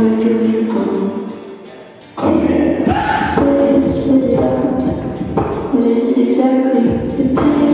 It is exactly the pain.